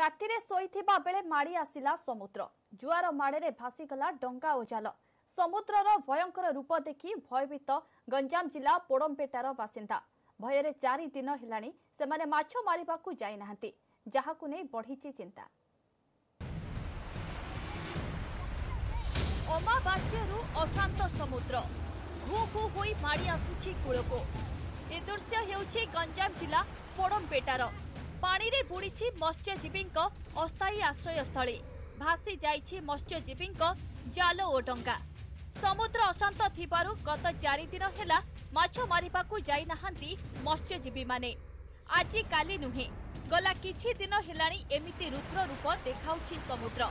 ରାତିରେ ଶୋଇଥିବା ବେଳେ ମାଡ଼ି ଆସିଲା ସମୁଦ୍ର ଜୁଆର ମାଡ଼ରେ ଭାସିଗଲା ଡଙ୍ଗା ଓ ଜାଲ ସମୁଦ୍ରର ଭୟଙ୍କର ରୂପ ଦେଖି ଭୟଭୀତ ଗଞ୍ଜାମ ଜିଲ୍ଲା ପୋଡମ୍ପେଟାର ବାସିନ୍ଦା ଭୟରେ ଚାରି ଦିନ ହେଲାଣି ସେମାନେ ମାଛ ମାରିବାକୁ ଯାଇନାହାନ୍ତି ଯାହାକୁ ନେଇ ବଢ଼ିଛି ଚିନ୍ତା ଅମାବାସ୍ୟରୁ ଅଶାନ୍ତ ସମୁଦ୍ର ଘୁ ଘୁ ହୋଇ ମାଡ଼ି ଆସୁଛି କୂଳକୁ ଏ ଦୃଶ୍ୟ ହେଉଛି ଗଞ୍ଜାମ ଜିଲ୍ଲା ପୋଡମ୍ପେଟାର ପାଣିରେ ବୁଡ଼ିଛି ମତ୍ସ୍ୟଜୀବୀଙ୍କ ଅସ୍ଥାୟୀ ଆଶ୍ରୟସ୍ଥଳୀ ଭାସି ଯାଇଛି ମତ୍ସ୍ୟଜୀବୀଙ୍କ ଜାଲ ଓ ଡଙ୍ଗା ସମୁଦ୍ର ଅଶାନ୍ତ ଥିବାରୁ ଗତ ଚାରି ଦିନ ହେଲା ମାଛ ମାରିବାକୁ ଯାଇନାହାନ୍ତି ମତ୍ସ୍ୟଜୀବୀମାନେ ଆଜି କାଲି ନୁହେଁ ଗଲା କିଛି ଦିନ ହେଲାଣି ଏମିତି ରୁଦ୍ର ରୂପ ଦେଖାଉଛି ସମୁଦ୍ର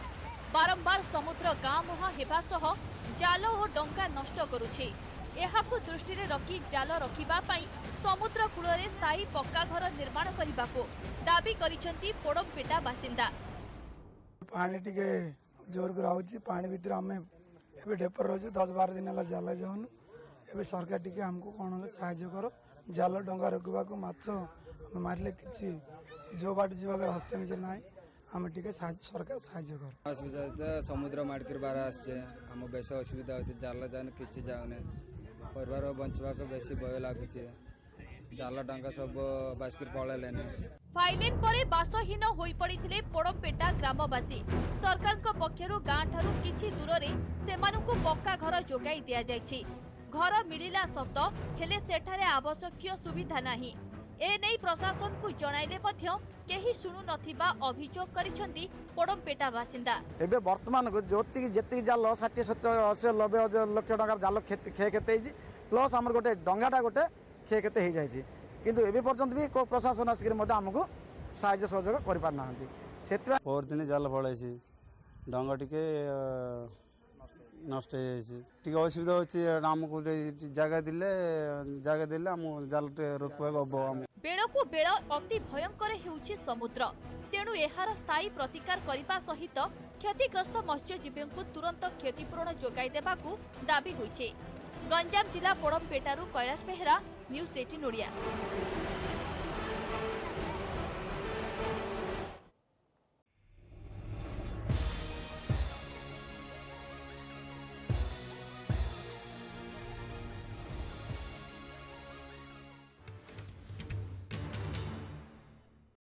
ବାରମ୍ବାର ସମୁଦ୍ର ଗାଁ ମୁହାଁ ହେବା ସହ ଜାଲ ଓ ଡଙ୍ଗା ନଷ୍ଟ କରୁଛି ଏହାକୁ ଦୃଷ୍ଟିରେ ରଖି ଜାଲ ରଖିବା ପାଇଁ ସମୁଦ୍ର କୂଳରେ ସ୍ଥାୟୀ ପକ୍କା ଘର ନିର୍ମାଣ କରିବାକୁ ଦାବି କରିଛନ୍ତି ପୋଡ଼ମ୍ପେଟା ବାସିନ୍ଦା ପାଣି ଟିକେ ଜୋରକୁ ରହୁଛି ପାଣି ଭିତରେ ଆମେ ଏବେ ଢେପର ରହୁଛୁ ଦଶ ବାର ଦିନ ହେଲା ଜାଲ ଯାଉନୁ ଏବେ ସରକାର ଟିକେ ଆମକୁ କ'ଣ ହେଲେ ସାହାଯ୍ୟ କର ଜାଲ ଡଙ୍ଗା ରଖିବାକୁ ମାଛ ଆମେ ମାରିଲେ କିଛି ଯେଉଁ ବାଟ ଯିବାକୁ ରାସ୍ତା ମିଶେ ନାହିଁ ଆମେ ଟିକେ ସରକାର ସାହାଯ୍ୟ କର ଅସୁବିଧା ସମୁଦ୍ର ମାଡ଼ିକିରି ବାର ଆସୁଛେ ଆମ ବେଶ ଅସୁବିଧା ହେଉଛି ଜାଲ ଯାଉନି କିଛି ଯାଉନି ପରିବାର ବଞ୍ଚିବାକୁ ବେଶୀ ଭୟ ଲାଗୁଛି ଜାଲ ଡଙ୍ଗା ସବୁ ବାସ୍କିରି ପଳେଇଲେନି ଫାଇଲିନ୍ ପରେ ବାସହୀନ ହୋଇପଡ଼ିଥିଲେ ପୋଡ଼ମ୍ପେଟା ଗ୍ରାମବାସୀ ସରକାରଙ୍କ ପକ୍ଷରୁ ଗାଁଠାରୁ କିଛି ଦୂରରେ ସେମାନଙ୍କୁ ପକ୍କା ଘର ଯୋଗାଇ ଦିଆଯାଇଛି ଘର ମିଳିଲା ସତ ହେଲେ ସେଠାରେ ଆବଶ୍ୟକୀୟ ସୁବିଧା ନାହିଁ এনে প্রশাসনকু জনাইলে মধ্য কেহি শুণু নথিবা অভিযোগ করিছন্তি পড়মপেটা বাসিন্দা এবে বর্তমান যেতিকি যেতিকি জাল 60 70 80 90 লক্ষ টাকার জাল খেয়ে খেতে হইছি প্লস আমার গোটে ডঙ্গাটা গোটে খেয়ে খেতে হয়ে যাইছি কিন্তু এবে পর্যন্ত বি কো প্রশাসন আসিকি মধ্যে আমাকে সাহায্য সহযোগ করি পার নাহান্তি সেতরা পরদিন জাল ভড়াইছি ডঙ্গা টিকে ନଷ୍ଟ ହେଇଯାଇଛି ଟିକେ ଅସୁବିଧା ହେଉଛି ଆମକୁ ଜାଗା ଦେଲେ ଜାଗା ଦେଲେ ଆମ ଜାଲଟେ ରୋକିବାକୁ ହବ ଆମକୁ ବେଳକୁ ବେଳ ଅତି ଭୟଙ୍କର ହେଉଛି ସମୁଦ୍ର ତେଣୁ ଏହାର ସ୍ଥାୟୀ ପ୍ରତିକାର କରିବା ସହିତ କ୍ଷତିଗ୍ରସ୍ତ ମତ୍ସ୍ୟଜୀବୀଙ୍କୁ ତୁରନ୍ତ କ୍ଷତିପୂରଣ ଯୋଗାଇ ଦେବାକୁ ଦାବି ହୋଇଛି ଗଞ୍ଜାମ ଜିଲ୍ଲା ପୋଡମ୍ପେଟାରୁ କୈଳାସ ବେହେରା ନ୍ୟୁଜ୍ ଏଇଟିନ୍ ଓଡ଼ିଆ